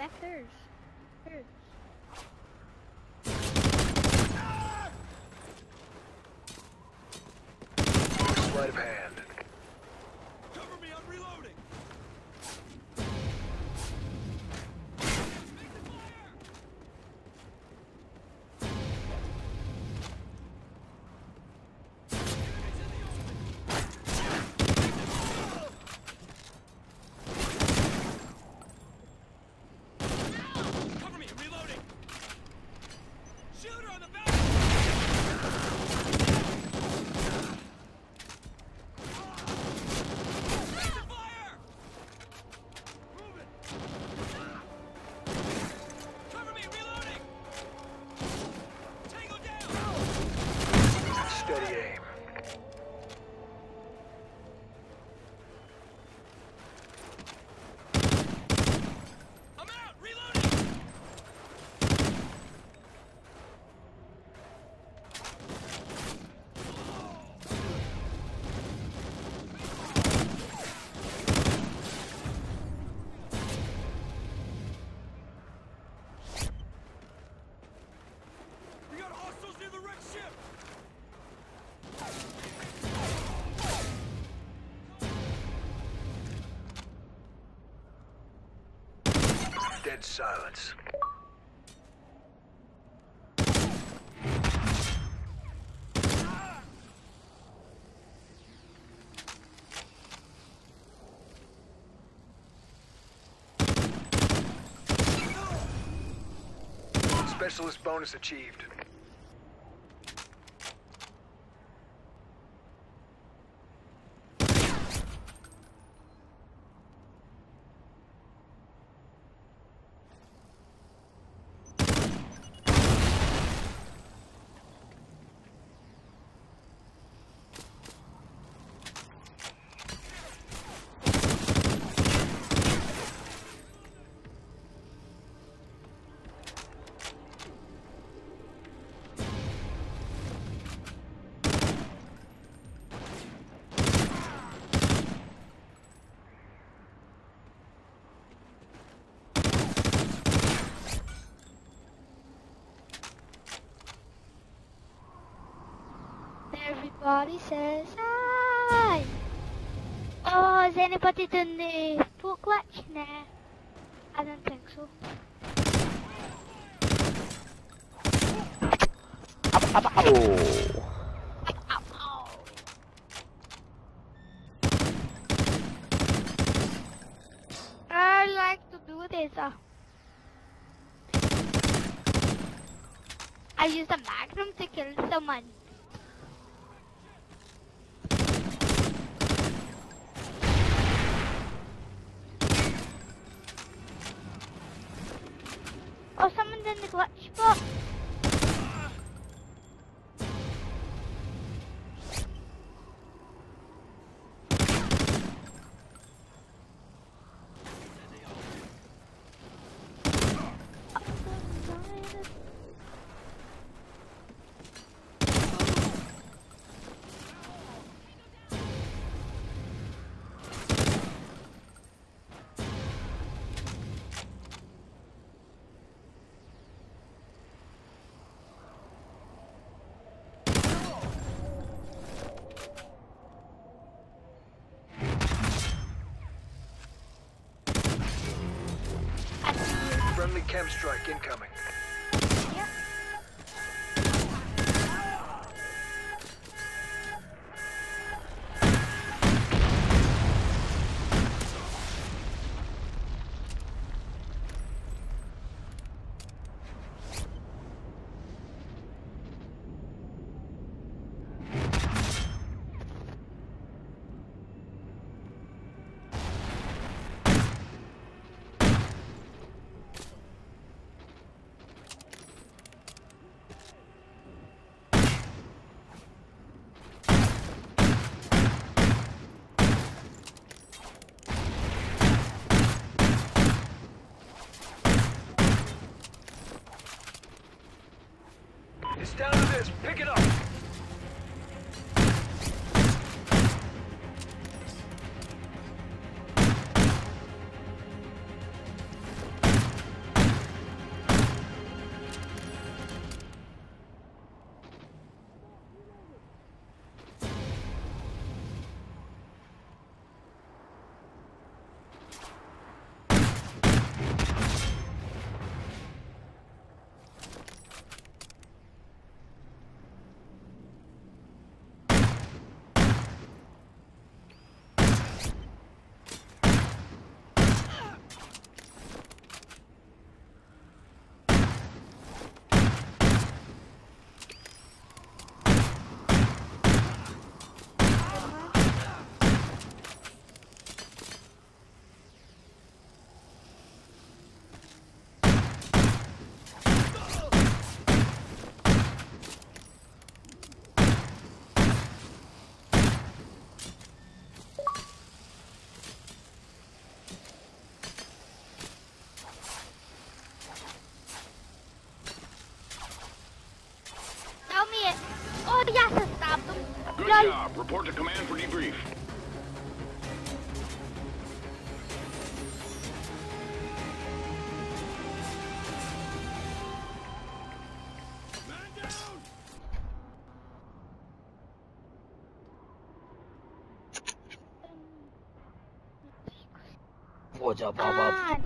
back there. Here. Down! Dead silence. Specialist bonus achieved. Everybody says hi. Oh, has anybody done the book glitch? Nah. I don't think so. I like to do this. Uh. I use a magnum to kill someone. Oh, someone's in the glitch K.E.M. Strike incoming. Pick it up. Report to command for debrief. Man down! Bocah babat. Ah,